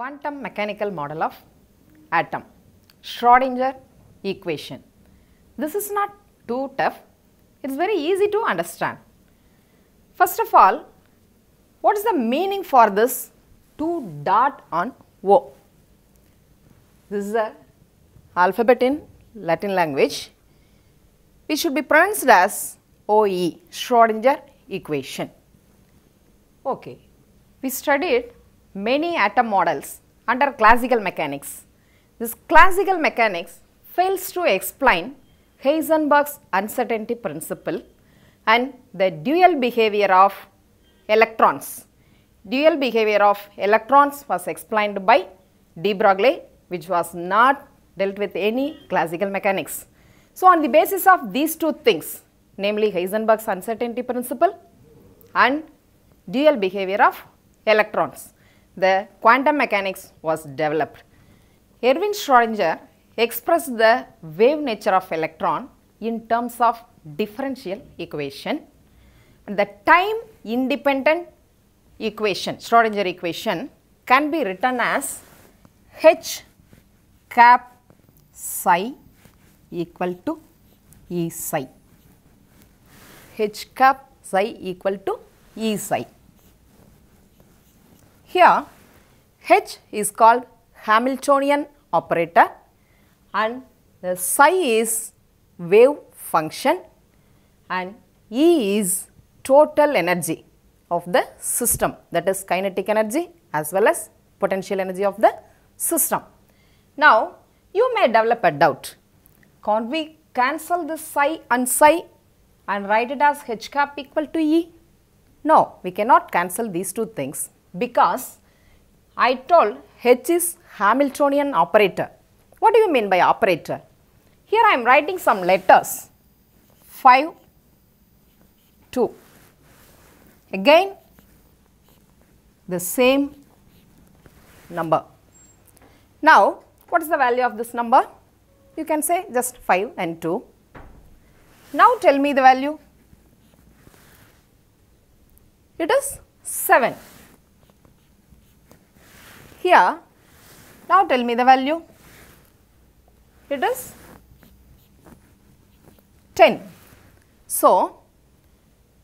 quantum mechanical model of atom, Schrodinger equation. This is not too tough, it is very easy to understand. First of all, what is the meaning for this 2 dot on O? This is a alphabet in Latin language which should be pronounced as OE, Schrodinger equation. Okay, we studied many atom models under classical mechanics. This classical mechanics fails to explain Heisenberg's uncertainty principle and the dual behavior of electrons. Dual behavior of electrons was explained by de Broglie which was not dealt with any classical mechanics. So, on the basis of these two things namely Heisenberg's uncertainty principle and dual behavior of electrons, the quantum mechanics was developed. Erwin Schrödinger expressed the wave nature of electron in terms of differential equation. The time independent equation, Schrödinger equation can be written as H cap psi equal to E psi. H cap psi equal to E psi. Here H is called Hamiltonian operator and the psi is wave function and E is total energy of the system that is kinetic energy as well as potential energy of the system. Now, you may develop a doubt, can't we cancel this psi and psi and write it as h cap equal to E? No, we cannot cancel these two things because I told h is Hamiltonian operator. What do you mean by operator? Here I am writing some letters 5, 2. Again the same number. Now, what is the value of this number? You can say just 5 and 2. Now, tell me the value. It is 7. Here, now tell me the value. It is 10. So,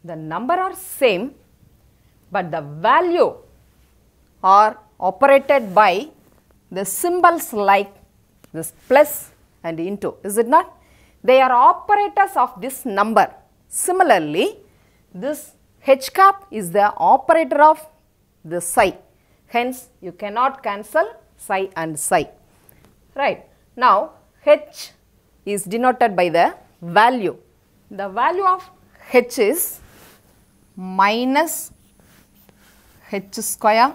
the number are same, but the value are operated by the symbols like this plus and into, is it not? They are operators of this number. Similarly, this h cap is the operator of the psi. Hence, you cannot cancel psi and psi. Right. Now, h is denoted by the value. The value of h is minus h square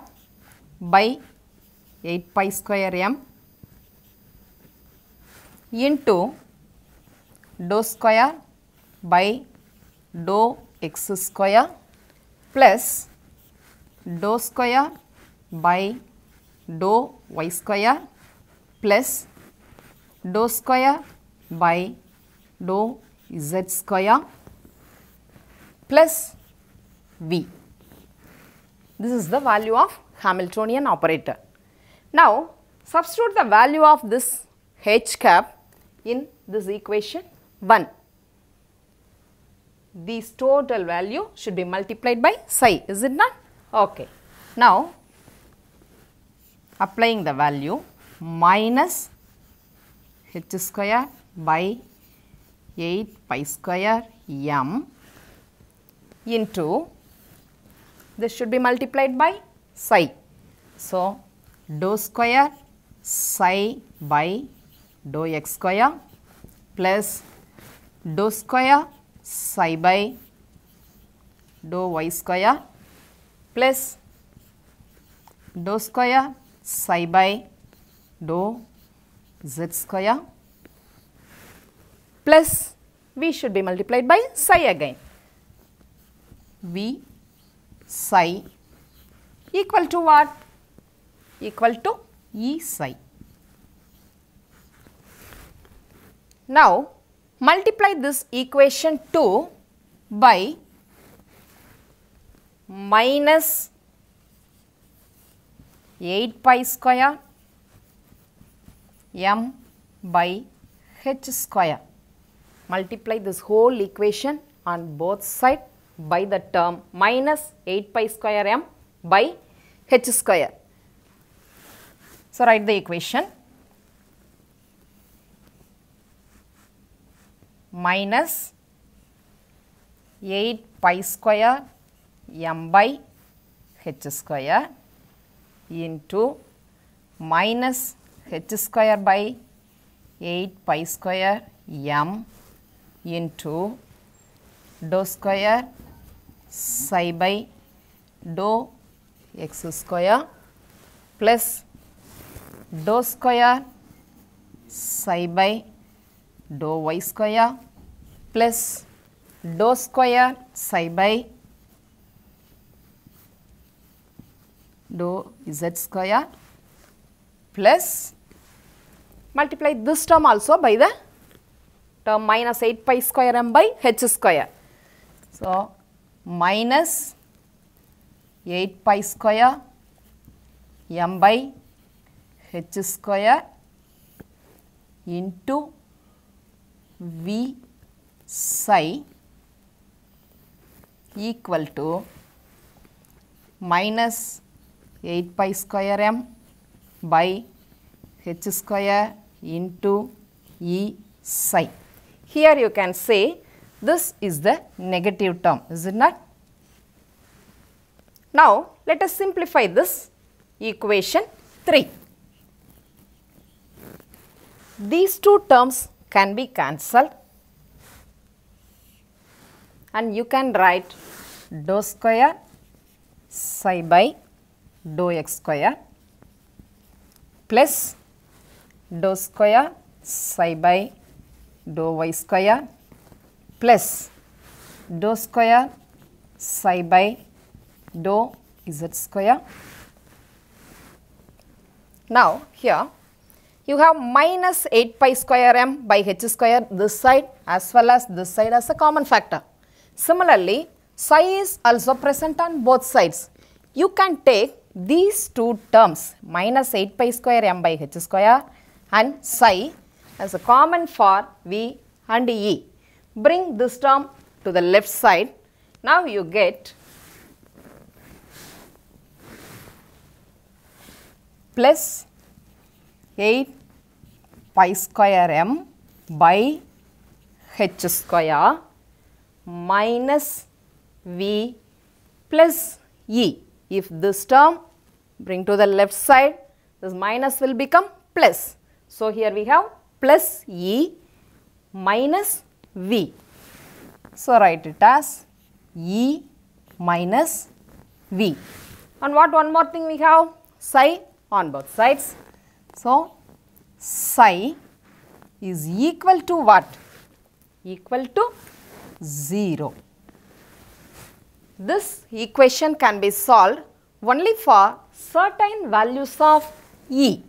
by 8 pi square m into dou square by dou x square plus dou square by dou y square plus dou square by dou z square plus v. This is the value of Hamiltonian operator. Now, substitute the value of this h cap in this equation 1. These total value should be multiplied by psi, is it not? Okay. Now, applying the value minus h square by 8 pi square m into this should be multiplied by psi. So, dou square psi by dou x square plus dou square psi by dou y square plus dou square psi by dou z square plus v should be multiplied by psi again. v psi equal to what? Equal to E psi. Now, multiply this equation 2 by minus 8 pi square m by h square. Multiply this whole equation on both sides by the term minus 8 pi square m by h square. So, write the equation minus 8 pi square m by h square into minus h square by 8 pi square m into dou square psi by dou x square plus dou square psi by dou y square plus dou square psi by dou z square plus multiply this term also by the term minus 8 pi square m by h square. So, minus 8 pi square m by h square into v psi equal to minus 8 pi square m by h square into e psi. Here you can say this is the negative term, is it not? Now, let us simplify this equation 3. These two terms can be cancelled and you can write dou square psi by dou x square plus dou square psi by dou y square plus dou square psi by dou z square. Now, here you have minus 8 pi square m by h square this side as well as this side as a common factor. Similarly, psi is also present on both sides. You can take these two terms minus 8 pi square m by h square and psi as a common for v and e. Bring this term to the left side. Now you get plus 8 pi square m by h square minus v plus e. If this term bring to the left side, this minus will become plus. So, here we have plus e minus v. So, write it as e minus v. And what one more thing we have? Psi on both sides. So, psi is equal to what? Equal to 0. This equation can be solved only for certain values of E.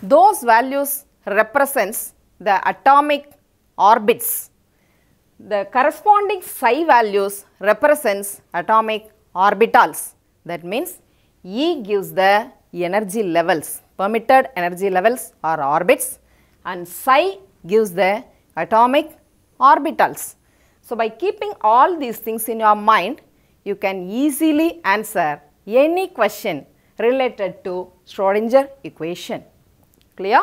Those values represents the atomic orbits. The corresponding psi values represents atomic orbitals. That means E gives the energy levels, permitted energy levels or orbits and psi gives the atomic orbitals. So, by keeping all these things in your mind, you can easily answer any question related to Schrodinger equation. Clear?